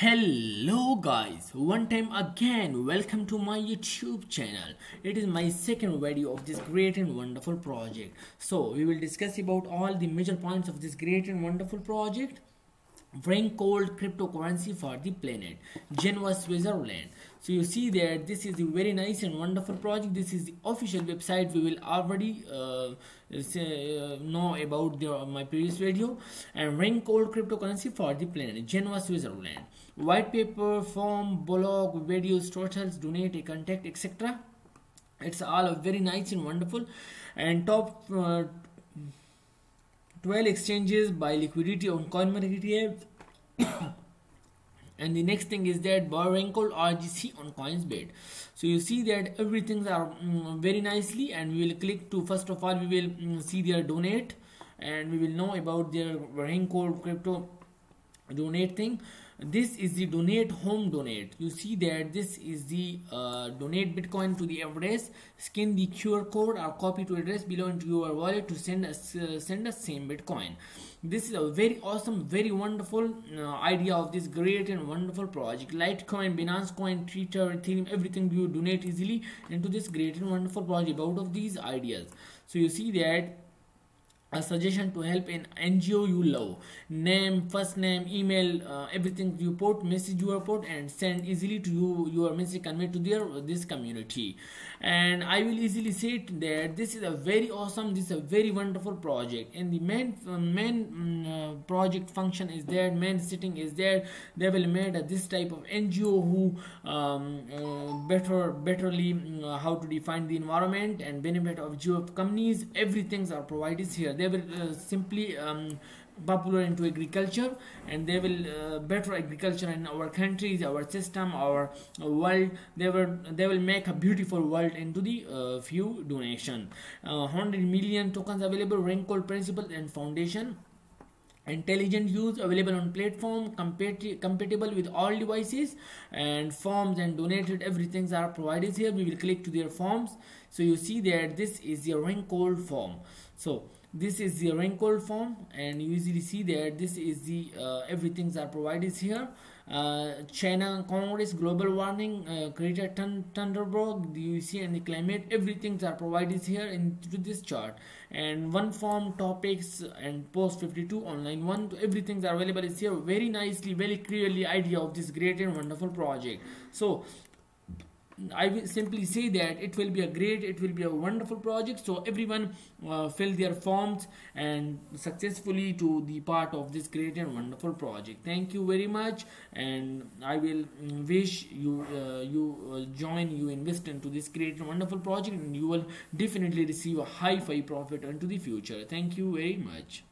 hello guys. One time again welcome to my youtube channel. It is my second video of this great and wonderful project. So we will discuss about all the major points of this great and wonderful project. RingCold cryptocurrency for the planet. Geneva Switzerland so you see that this is a very nice and wonderful project. This is the official website. We will already uh, say, uh, know about the, my previous video. And RingCold cryptocurrency for the planet. Geneva Switzerland. White paper form blog videos tutorials donate a contact etc it's all very nice and wonderful. And top uh, 12 exchanges by liquidity on CoinMarketCap and the next thing is that RingCold RGC on Coinsbit so you see that everything are um, very nicely and we will click to first of all we will um, see their donate and we will know about their RingCold crypto donate thing this is the donate home donate. You see that this is the uh, donate bitcoin to the address. Scan the qr code or copy to address below into your wallet to send us uh, send us same bitcoin. This is a very awesome very wonderful uh, idea of this great and wonderful project. Litecoin binance coin twitter ethereum everything you donate easily into this great and wonderful project. Out of these ideas. So you see that a suggestion to help an NGO you love. Name, first name, email, uh, everything you put, message you put and send easily to you your message convey to their this community. And I will easily say it that this is a very awesome, this is a very wonderful project. And the main uh, main uh, project function is there, main sitting is there. They will made uh, this type of NGO who um, uh, better betterly mm, how to define the environment and benefit of geo companies. Everything's are provided here they will uh, simply um, popular into agriculture and they will uh, better agriculture in our countries our system our world they will they will make a beautiful world into the uh, few donation uh, 100 million tokens available RingCold principal and foundation intelligent use available on platform compatible with all devices and forms and donated everything are provided here. We will click to their forms. So you see that this is your RingCold form so this is the RingCold form and you easily see that this is the uh, everything's are provided here. Uh, China Congress global warning uh, Greta Thunberg the UC and the climate everything's are provided here into this chart. And one form topics and post 52 online one everything's available is here. Very nicely very clearly idea of this great and wonderful project. So I will simply say that it will be a great, it will be a wonderful project. So everyone uh, fill their forms and successfully to the part of this great and wonderful project. Thank you very much, and I will mm, wish you uh, you uh, join, you invest into this great and wonderful project, and you will definitely receive a high five profit into the future. Thank you very much.